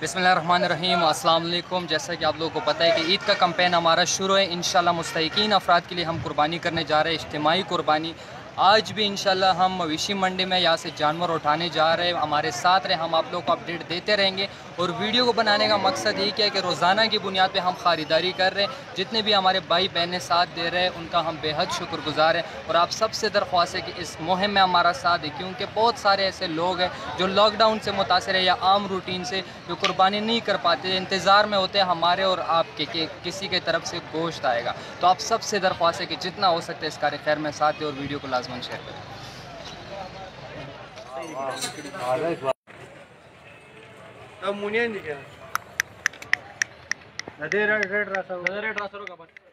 बिसमीम अल्लाम जैसा कि आप लोगों को पता है कि ईद का कंपेन हमारा शुरू है। इन मुस्तकिन अफराद के लिए हम कुर्बानी करने जा रहे हैं इज्तमाही कुर्बानी। आज भी इंशाल्लाह हम मवेशी मंडी में यहाँ से जानवर उठाने जा रहे हैं। हमारे साथ रहे, हम आप लोग को अपडेट देते रहेंगे और वीडियो को बनाने का मकसद यही है कि रोज़ाना की बुनियाद पे हम ख़रीदारी कर रहे हैं, जितने भी हमारे भाई बहनें साथ दे रहे हैं, उनका हम बेहद शुक्रगुजार हैं। और आप सबसे दरख्वास्त है कि इस मुहिम में हमारा साथ है, क्योंकि बहुत सारे ऐसे लोग हैं जो लॉकडाउन से मुतासर है या आम रूटीन से जो कुर्बानी नहीं कर पाते, इंतज़ार में होते हैं, हमारे और आपके कि, किसी के तरफ़ से गोश्त आएगा। तो आप सबसे दरख्वास्त है कि जितना हो सकता है इस कार्य खैर में साथ दें और वीडियो को लाजमी लाजमन शेयर करें मुनिया दिखे red red red red red